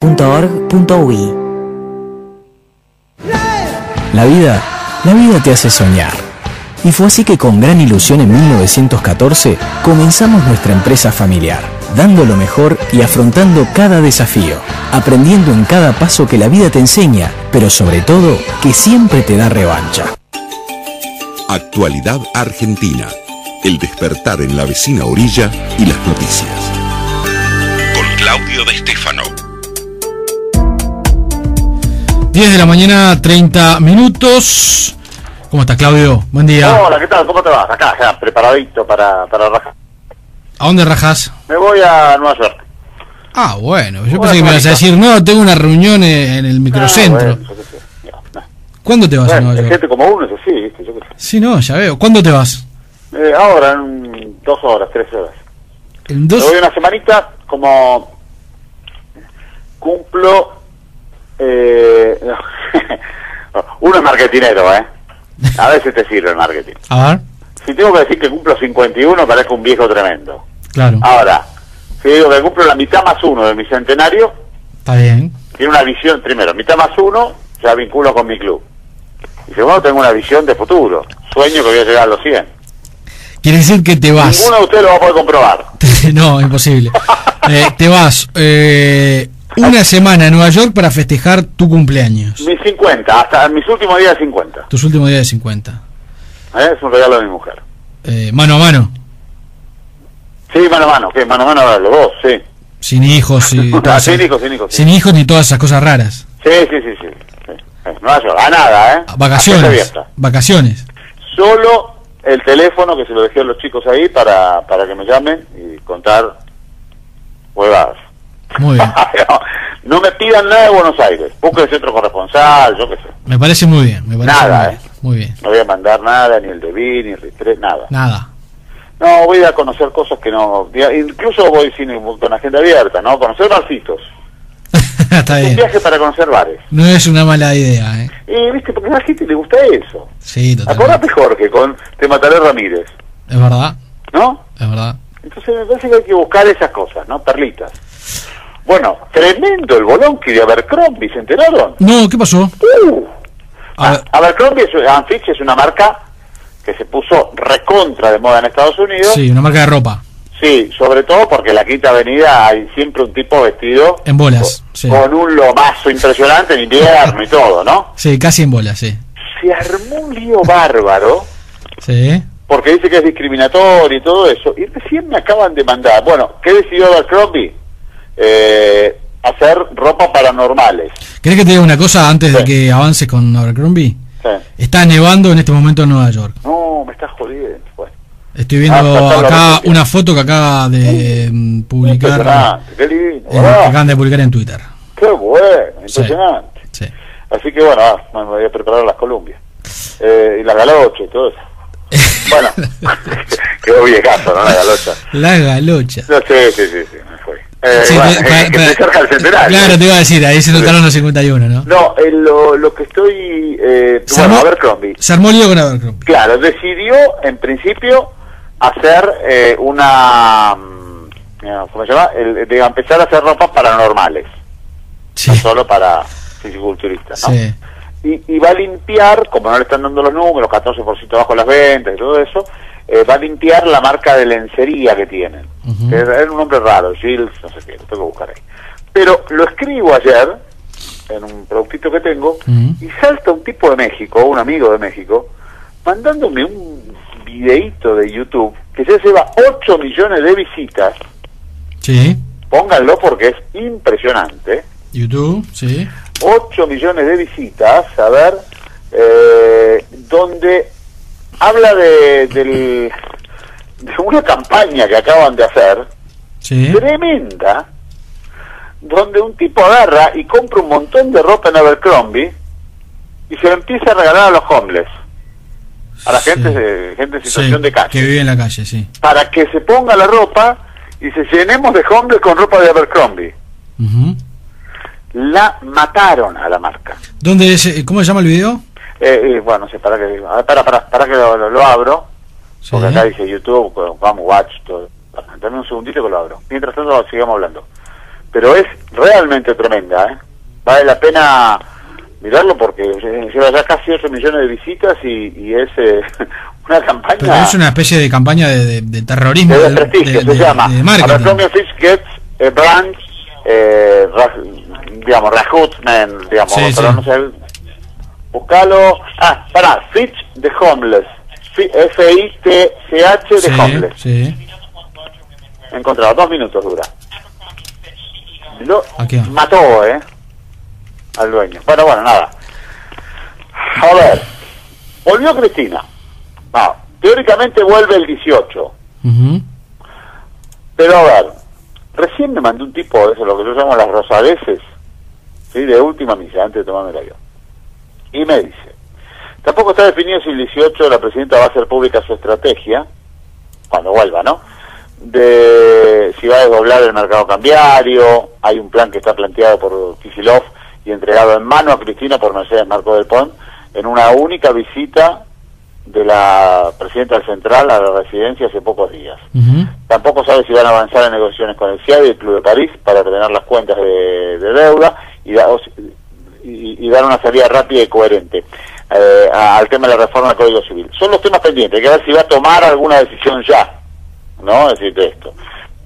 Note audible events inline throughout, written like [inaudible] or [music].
www.org.ui La vida, la vida te hace soñar. Y fue así que con gran ilusión en 1914 comenzamos nuestra empresa familiar, dando lo mejor y afrontando cada desafío, aprendiendo en cada paso que la vida te enseña, pero sobre todo que siempre te da revancha. Actualidad Argentina. El despertar en la vecina orilla y las noticias. Con Claudio de Stefano. 10 de la mañana, 30 minutos. ¿Cómo estás, Claudio? Buen día. Hola, ¿qué tal? ¿Cómo te vas? Acá, ya, preparadito para, para rajar. ¿A dónde rajas? Me voy a Nueva York. Ah, bueno, yo pensé que me ibas a decir, no, tengo una reunión en el microcentro. Ah, bueno, yo qué sé. Ya, nah. ¿Cuándo te vas a Nueva York? gente como uno es así, ¿viste? Yo qué sé. Sí, no, ya veo. ¿Cuándo te vas? Eh, ahora, en dos horas, tres horas. En Me dos. voy una semanita como cumplo... Eh, [laughs] uno es marketinero, ¿eh? A veces te sirve el marketing. A ver, Si tengo que decir que cumplo 51, parezco un viejo tremendo. claro. Ahora, si digo que cumplo la mitad más uno de mi centenario, Está bien. tiene una visión, primero, mitad más uno, ya vinculo con mi club. Y segundo, tengo una visión de futuro. Sueño que voy a llegar a los 100. Quiere decir que te vas. Ninguno de ustedes lo va a poder comprobar. [laughs] no, imposible. [laughs] Eh, te vas eh, una semana a Nueva York para festejar tu cumpleaños. Mis 50, hasta mis últimos días de 50. Tus últimos días de 50. ¿Eh? Es un regalo de mi mujer. Eh, mano a mano. Sí, mano a mano, ¿qué? Mano a mano, los dos, sí. Sin hijos. Y [laughs] todas sin esas- hijos, sin hijos, sí. sin hijos ni todas esas cosas raras. Sí, sí, sí, sí. sí. Eh, Nueva York, a nada, ¿eh? Vacaciones. Vacaciones. Solo el teléfono que se lo dejé a los chicos ahí para, para que me llamen y contar huevadas. Muy bien. [laughs] no, no me pidan nada de Buenos Aires. Busque el centro corresponsal, yo qué sé. Me parece muy bien. Me parece Nada, muy bien. eh. Muy bien. No voy a mandar nada, ni el de ni el Ristré, nada. Nada. No, voy a conocer cosas que no... Incluso voy sin, con agenda abierta, ¿no? Conocer barcitos. [laughs] Está Un bien. viaje para conocer bares. No es una mala idea, ¿eh? Y, viste, porque a la gente le gusta eso. Sí, Acordate, totalmente. Jorge, con Te Mataré Ramírez, Es verdad. ¿no? Es verdad. Entonces me parece que hay que buscar esas cosas, ¿no? Perlitas. Bueno, tremendo el bolonqui de Abercrombie, ¿se enteraron? No, ¿qué pasó? Uh. A. Abercrombie, es, es una marca que se puso recontra de moda en Estados Unidos. Sí, una marca de ropa. Sí, sobre todo porque en la Quinta Avenida hay siempre un tipo vestido En bolas. con, Sí. con un lomazo impresionante en invierno y todo, ¿no? Sí, casi en bolas, sí. Se armó un lío bárbaro Sí. porque dice que es discriminatorio y todo eso. Y recién me acaban de mandar. Bueno, ¿qué decidió Abercrombie? Eh, hacer ropa para normales. ¿Querés que te diga una cosa antes de Sí. que avances con Abercrombie? Sí. Está nevando en este momento en Nueva York. No, me estás jodiendo. Bueno, Estoy viendo Ah, acá una foto que acaba de mm, publicar. qué lindo. eh, que acaban de publicar en Twitter. Qué bueno, impresionante. Sí. Así que bueno, ah, me voy a preparar las Columbias. Eh, y la galocha y todo eso. [laughs] Bueno, [laughs] quedó viejazo, ¿no? La galocha. La galocha. No, sí, sí, sí, sí. Eh, Sí, bueno, te- eh, que cerca del centenario. Claro, te iba a decir, ahí se notaron los 51, ¿no? No, eh, lo, lo que estoy... Eh, Se bueno, armó- Abercrombie. Se armó lío con Abercrombie. Claro, decidió en principio hacer eh, una... mm, ¿Cómo se llama? El, de empezar a hacer ropa para normales, Sí. no solo para fisiculturistas, ¿no? Sí. y, y va a limpiar, como no le están dando los números, 14% bajo las ventas y todo eso, eh, va a limpiar la marca de lencería que tienen. Que es, un nombre raro, Gilles, no sé qué, lo tengo que buscar ahí. Pero lo escribo ayer, en un productito que tengo, y salta un tipo de México, un amigo de México, mandándome un videíto de YouTube que ya lleva 8 millones de visitas. Sí. Pónganlo porque es impresionante. YouTube, sí. 8 millones de visitas, a ver, eh, donde habla de, del- de una campaña que acaban de hacer, Sí. tremenda, donde un tipo agarra y compra un montón de ropa en Abercrombie y se lo empieza a regalar a los homeless, a la Sí. gente, gente en situación Sí, de calle, Que vive en la calle, sí. para que se ponga la ropa y se llenemos de homeless con ropa de Abercrombie. La mataron a la marca. ¿Dónde es, ¿Cómo se llama el video? Eh, eh, bueno, no sé, para que, a ver, para, para, para que lo, lo- lo abro, Sí. porque acá dice YouTube, con- vamos, watch, todo. Dame un segundito que lo abro. Mientras tanto, sigamos hablando. pero es realmente tremenda, ¿eh? Vale la pena mirarlo porque lleva ya casi 8 millones de visitas y, es eh, [laughs] una campaña... Pero es una especie de campaña de, terrorismo. De, prestigio, se llama. De Fish gets a branch, eh, digamos, Rahutman, digamos, pero no sé, buscalo... Ah, para, Fitch de Homeless. F-I-T-C-H de Homeless. Sí. Encontrado, dos minutos dura. Lo mató, ¿eh? Al dueño. Bueno, bueno, nada. A ver, volvió Cristina. No, teóricamente vuelve el 18. Pero a ver, recién me mandó un tipo de eso, lo que yo llamo las rosadeces, ¿sí? de última misa, antes de tomarme el avión. Y me dice, tampoco está definido si el 18 la presidenta va a hacer pública su estrategia, cuando vuelva, ¿no? de si va a desdoblar el mercado cambiario, hay un plan que está planteado por Kisilov y entregado en mano a Cristina por Mercedes Marco del Pont en una única visita de la presidenta del Central a la residencia hace pocos días. Tampoco sabe si van a avanzar en negociaciones con el CIAD y el Club de París para ordenar las cuentas de, deuda y, y, dar una salida rápida y coherente eh, al tema de la reforma del Código Civil. Son los temas pendientes, hay que ver si va a tomar alguna decisión ya ¿no? Decirte esto.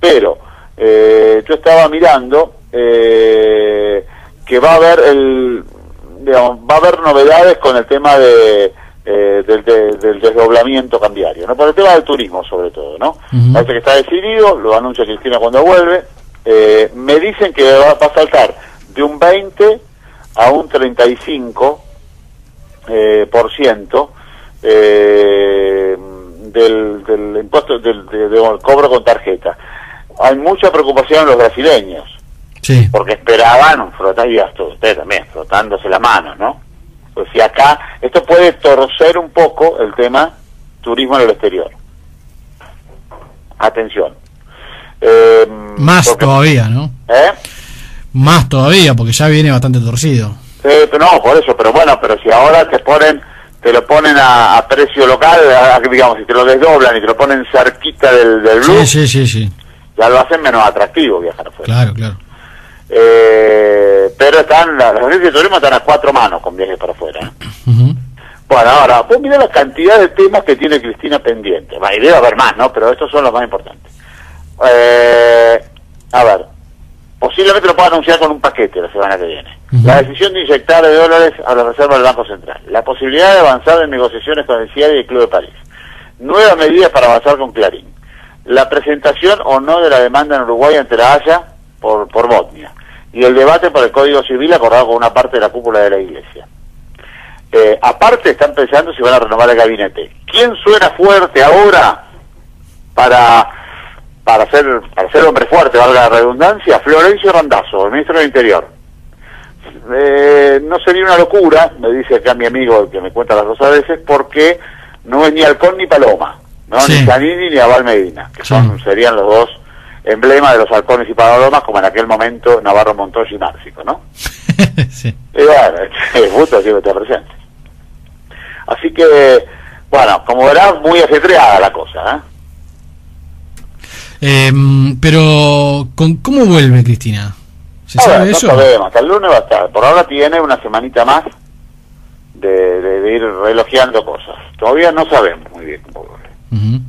Pero eh, yo estaba mirando eh, que va a haber el, digamos, va a haber novedades con el tema de eh, del, desdoblamiento cambiario, ¿no? Por el tema del turismo sobre todo, ¿no? Parece que está decidido, lo anuncia Cristina cuando vuelve. me dicen que va, a saltar de un 20 a un 35 por ciento del, del impuesto del, cobro con tarjeta. Hay mucha preocupación en los brasileños, sí. porque esperaban, frotar, y hasta ustedes también, frotándose la mano, ¿no? Pues si acá, esto puede torcer un poco el tema turismo en el exterior. Atención. Eh, Más todavía, ¿no? ¿Eh? Más todavía, porque ya viene bastante torcido. no, por eso, pero bueno, pero si ahora te ponen te lo ponen a, precio local, digamos, si te lo desdoblan y te lo ponen cerquita del, del sí, sí, sí, sí. ya lo hacen menos atractivo viajar afuera. Claro, claro. Eh, pero están, las agencias de turismo están a cuatro manos con viajes para afuera. Bueno, ahora, vos mirá la cantidad de temas que tiene Cristina pendiente. Va, y debe haber más, ¿no? Pero estos son los más importantes. Eh, a ver, posiblemente lo pueda anunciar con un paquete la semana que viene. La decisión de inyectar de dólares a la reserva del Banco Central. La posibilidad de avanzar en negociaciones con el CIAD y el Club de París. Nuevas medidas para avanzar con Clarín. La presentación o no de la demanda en Uruguay ante la Haya por, por Botnia. Y el debate por el Código Civil acordado con una parte de la cúpula de la Iglesia. Eh, aparte están pensando si van a renovar el gabinete. ¿Quién suena fuerte ahora para para ser, para ser hombre fuerte, valga la redundancia, Florencio Randazzo, el ministro del Interior. Eh, no sería una locura, me dice acá mi amigo que me cuenta las dos veces, porque no es ni Halcón ni Paloma, ¿no? ni Zanini ni Abal Medina, que son, serían los dos emblemas de los halcones y palomas, como en aquel momento Navarro Montoya y Máxico, ¿no? [laughs] sí. Y bueno, es justo que te presente. Así que, bueno, como verás, muy ajetreada la cosa, ¿eh? Em, pero, ¿con, ¿cómo vuelve Cristina? ¿Se sabe eso? No sabemos, hasta el lunes va a estar. Por ahora tiene una semanita más de, de, ir relojeando cosas. Todavía no sabemos muy bien cómo vuelve.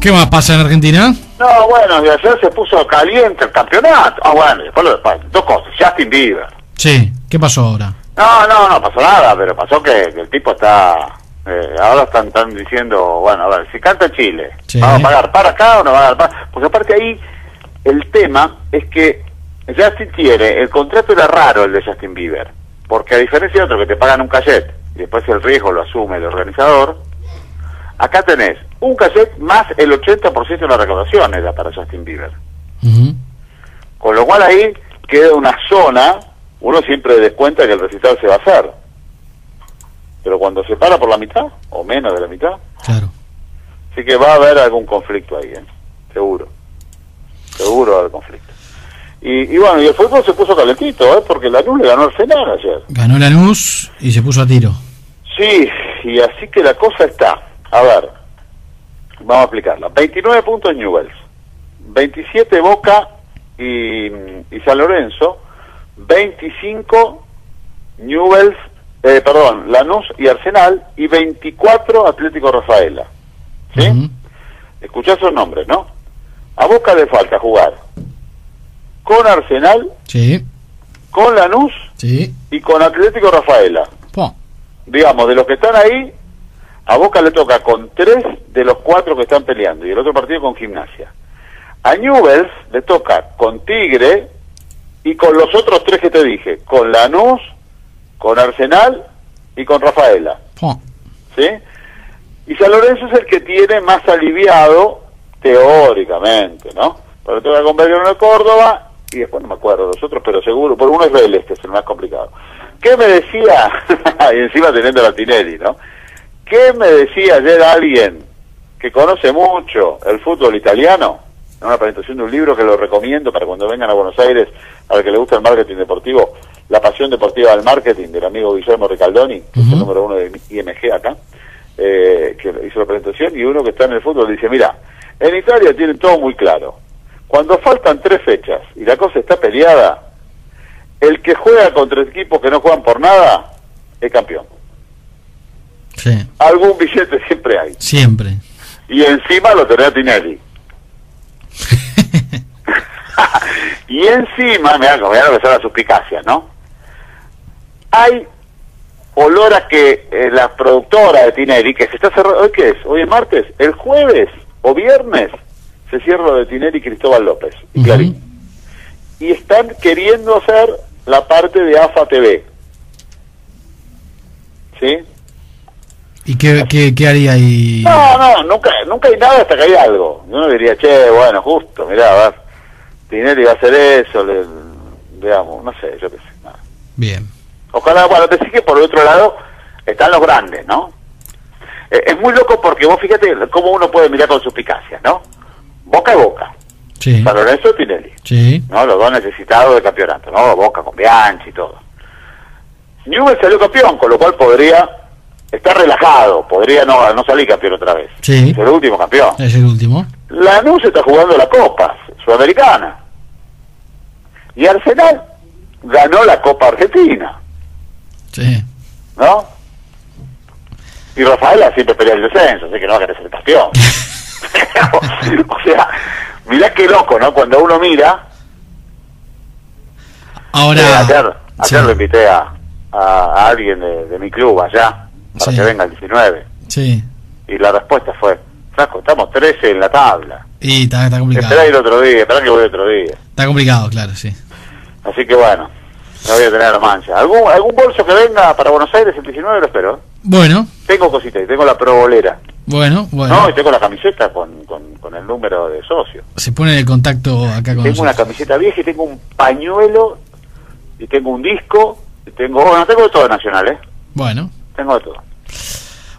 ¿Qué más pasa en Argentina? No, bueno, de ayer se puso caliente el campeonato. Ah, bueno, después lo dos cosas. Justin Bieber. Sí, ¿qué pasó ahora? No, no, no pasó nada, pero pasó que el tipo está eh, ahora están, están, diciendo, bueno, a ver, si canta Chile, ¿vamos a pagar para acá o no va a pagar? Porque aparte ahí el tema es que Justin tiene, el contrato era raro el de Justin Bieber, porque a diferencia de otro que te pagan un cachet y después el riesgo lo asume el organizador, acá tenés un cachet más el 80% de la recaudación era para Justin Bieber. Con lo cual ahí queda una zona, uno siempre descuenta que el recital se va a hacer pero cuando se para por la mitad, o menos de la mitad, claro. sí que va a haber algún conflicto ahí, ¿eh? seguro, seguro va a haber conflicto. Y, bueno, y el fútbol se puso calentito, ¿eh? porque Lanús le ganó al Senado ayer. Ganó Lanús y se puso a tiro. Sí, y así que la cosa está, a ver, vamos a explicarla, 29 puntos Newells, 27 Boca y, y San Lorenzo, 25 Newells, eh, perdón, Lanús y Arsenal, y 24 Atlético Rafaela. ¿Sí? Ujú. Escuchá esos nombres, ¿no? A Boca le falta jugar con Arsenal, Sí, con Lanús sí. y con Atlético Rafaela. Po. Digamos, de los que están ahí, a Boca le toca con tres de los cuatro que están peleando y el otro partido con Gimnasia. A Newells le toca con Tigre y con los otros tres que te dije, con Lanús, con Arsenal y con Rafaela. ¿sí? Y San Lorenzo es el que tiene más aliviado teóricamente, ¿no? Pero toca con Belgrano de Córdoba y después no me acuerdo los otros, pero seguro, por uno es Vélez, que es el más complicado. ¿Qué me decía, [laughs] y encima teniendo la Tinelli, ¿no? ¿Qué me decía ayer alguien que conoce mucho el fútbol italiano? En una presentación de un libro que lo recomiendo para cuando vengan a Buenos Aires, al que le gusta el marketing deportivo, La pasión deportiva del marketing, del amigo Guillermo Ricaldoni, que es el número uno de IMG acá, eh, que hizo la presentación, y uno que está en el fútbol dice, mira, en Italia tienen todo muy claro. Cuando faltan tres fechas y la cosa está peleada, el que juega contra equipos que no juegan por nada es campeón. Sí, Algún billete siempre hay. siempre. Y encima lo tenía Tinelli. [laughs] [laughs] y encima, mira lo que son las suspicacias, ¿no? Hay olor a que eh, la productora de Tinelli, que se está cerrando, ¿hoy qué es? ¿Hoy es martes? El jueves o viernes se cierra lo de Tinelli y Cristóbal López y. Clarín. Y están queriendo hacer la parte de AFA TV. ¿Sí? ¿Y qué, qué, qué haría ahí? No, no, nunca, nunca hay nada hasta que hay algo. Uno diría, che, bueno, justo, mirá, a ver, Tinelli va a hacer eso, le, digamos, no sé, yo qué sé. nada. Bien. Ojalá, bueno, te que por el otro lado están los grandes, ¿no? Eh, es muy loco porque vos fíjate cómo uno puede mirar con suspicacia, ¿no? Boca a boca, Sí, San Lorenzo y Tinelli, sí. ¿no? Los dos necesitados de campeonato, ¿no? Boca con Bianchi y todo. Newell salió campeón, con lo cual podría estar relajado, podría no, no salir campeón otra vez. Sí. Es el último campeón. Es el último. Lanús está jugando la Copa Sudamericana. Y Arsenal ganó la Copa Argentina, Sí. ¿no? Y Rafaela siempre pelea el descenso, así que no va a querer ser campeón. [laughs] [laughs] o sea, mirá qué loco, ¿no? Cuando uno mira... Ahora. eh, ayer ayer sí, lo invité a, a, alguien de, de mi club allá, para Sí. que venga el 19. sí. Y la respuesta fue, Flaco, estamos 13 en la tabla. Y está, está complicado. Esperá ir otro día, esperá que voy otro día. Está complicado, claro, sí. Así que bueno, no voy a tener la mancha. ¿Algún, algún bolso que venga para Buenos Aires el 19 lo espero. ¿eh? Bueno, Tengo cositas, y tengo la probolera. bueno, bueno. No, y tengo la camiseta con, con, con el número de socio. Se pone el contacto acá con Tengo una camiseta vieja y tengo un pañuelo, y tengo un disco, y tengo, bueno, tengo de todo nacional, ¿eh? Bueno. Tengo de todo.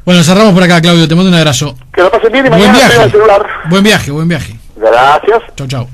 Bueno, cerramos por acá, Claudio. Te mando un abrazo. Que lo pasen bien y Buen mañana viaje. el celular. Buen viaje, buen viaje. Gracias. Chau, chau.